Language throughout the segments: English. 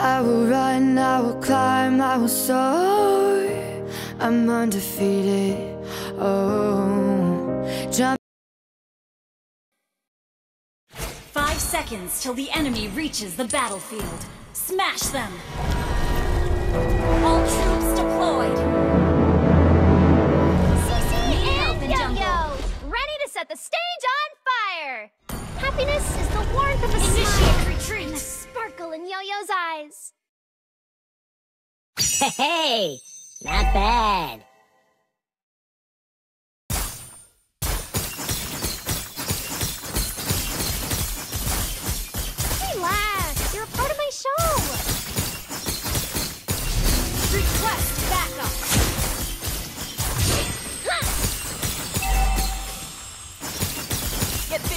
I will run, I will climb, I will soar. I'm undefeated. Oh, jump. Five seconds till the enemy reaches the battlefield. Smash them! All troops deployed! Cici and in. Yo-Yo, ready to set the stage on fire. Happiness is the warmth of a Initiate smile retreat! and the sparkle in Yo-Yo's eyes. Hey, not bad. Relax, you're a part of my show. Request backup!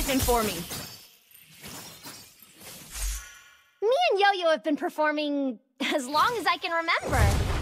For me. Me and Yo-Yo have been performing as long as I can remember.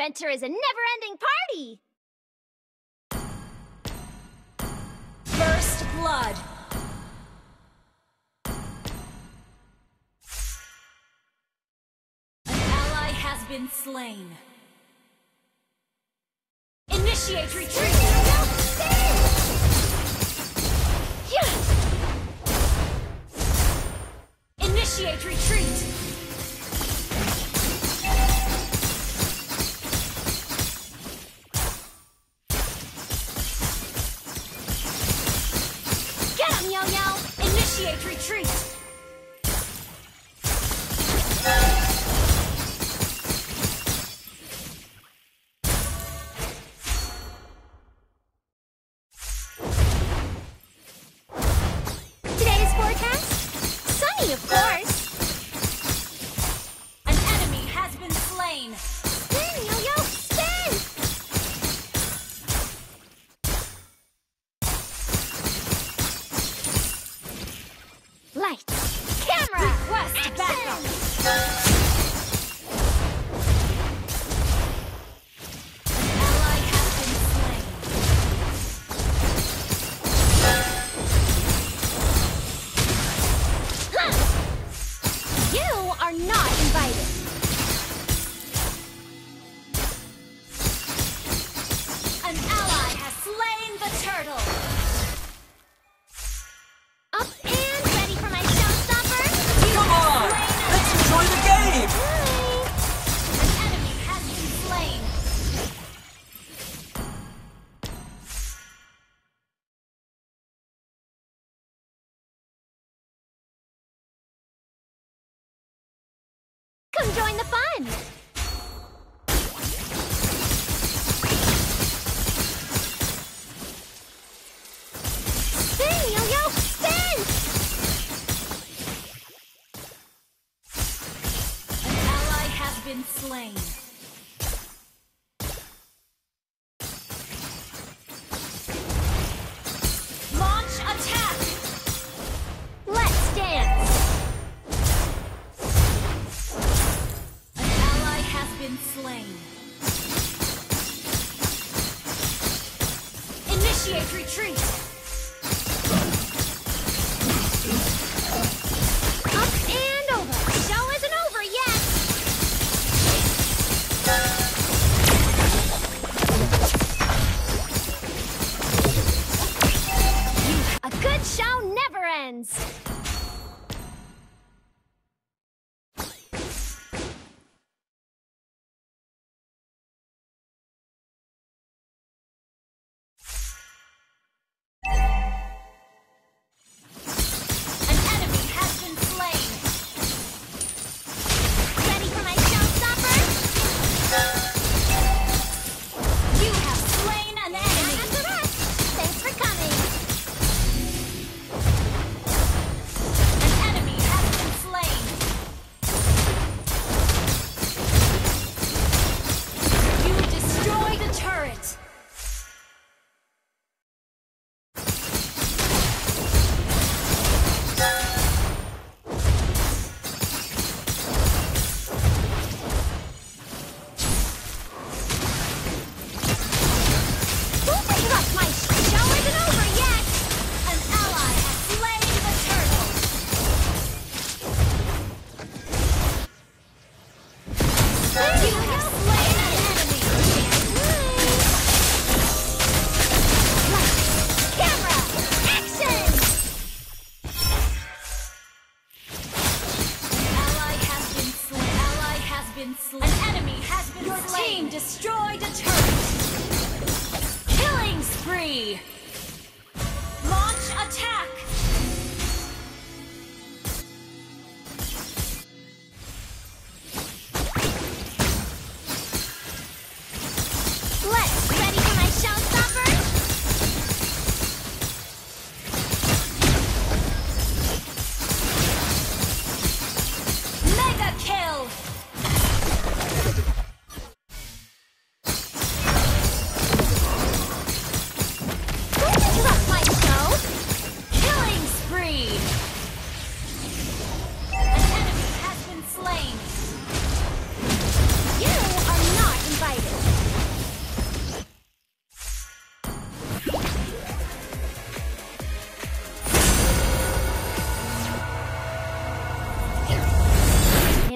Adventure is a never-ending party. First blood! An ally has been slain. Initiate retreat! Initiate retreat! Initiate retreat! Turtle! Up and ready for my showstopper? Come on! Let's enjoy the game! An enemy has been slain! Come join the fun. Been slain. Initiate retreat!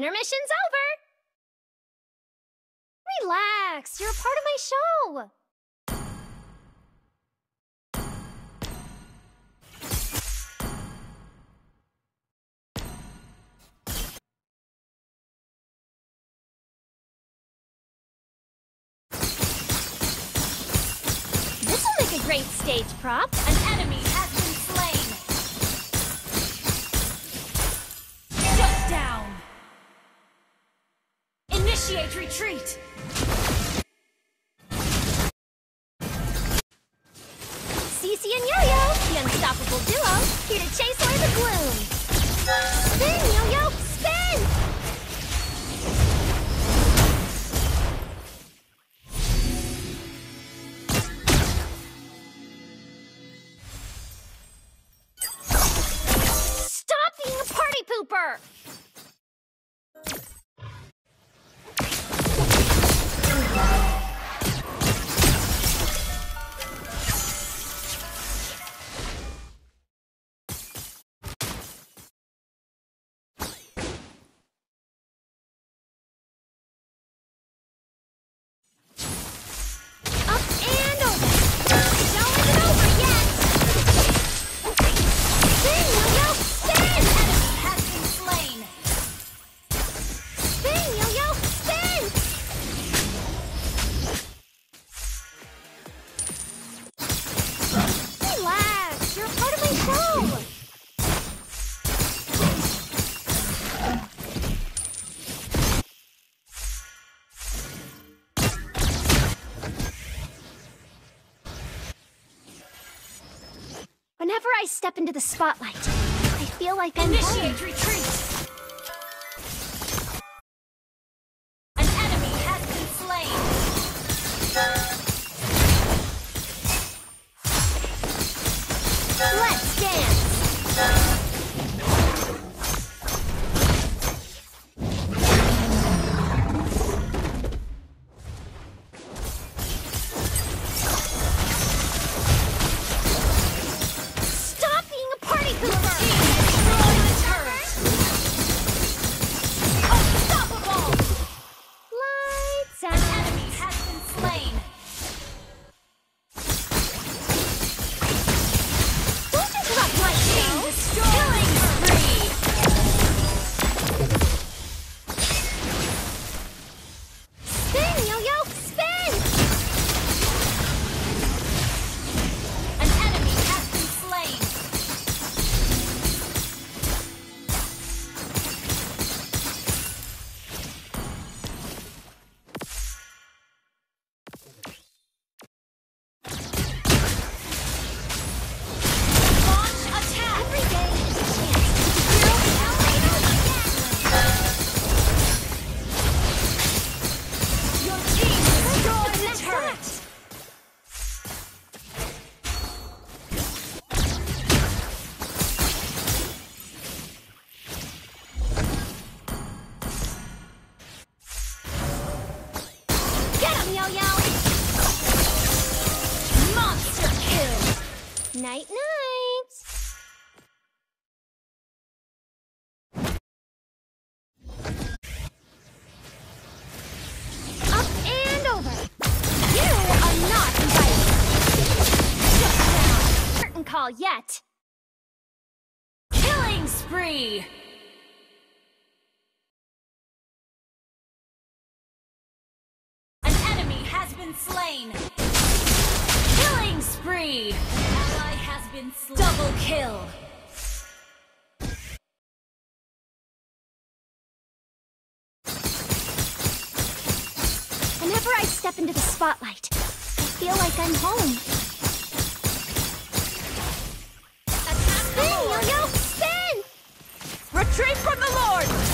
Intermission's over. Relax, you're a part of my show. This'll make a great stage prop. An enemy Initiate retreat. Cici and Yo-Yo, the unstoppable duo, here to chase away the gloom. Spin, Yo-Yo, spin! Stop being a party pooper! Whenever I step into the spotlight, I feel like I'm home. Initiate retreat. Night night! Up and over! You are not invited! Shut down! Curtain call yet! Killing spree. An enemy has been slain. Killing spree. Has been slain. Double kill. Whenever I step into the spotlight, I feel like I'm home. Spin, yo-yo, spin! Retreat from the Lord!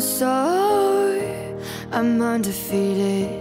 soar. I'm undefeated.